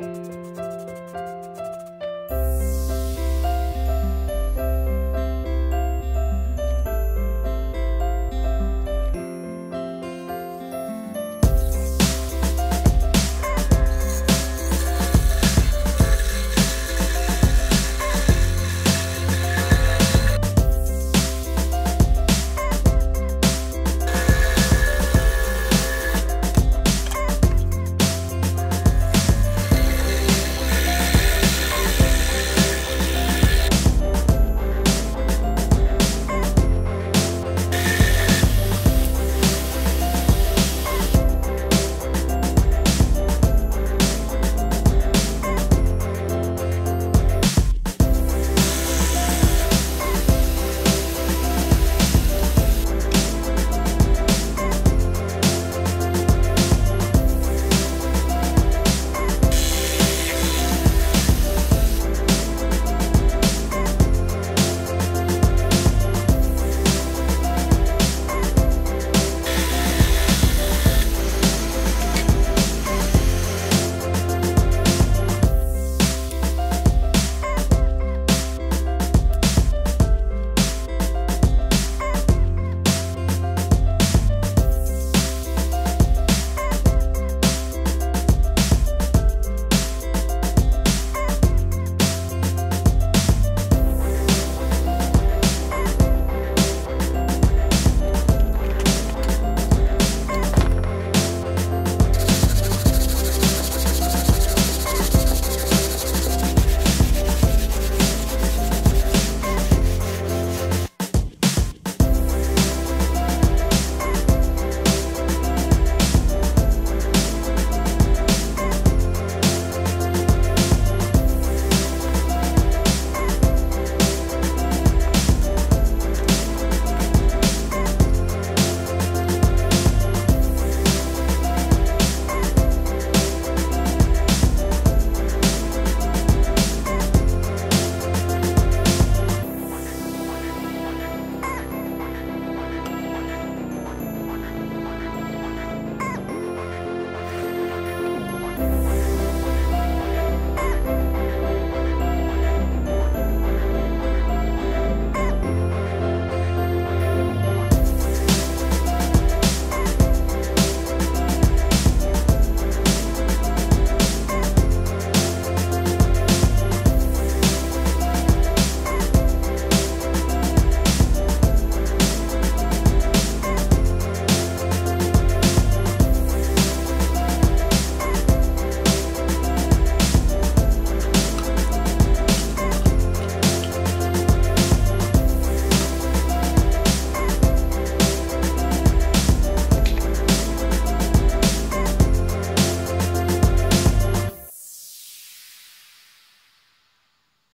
Música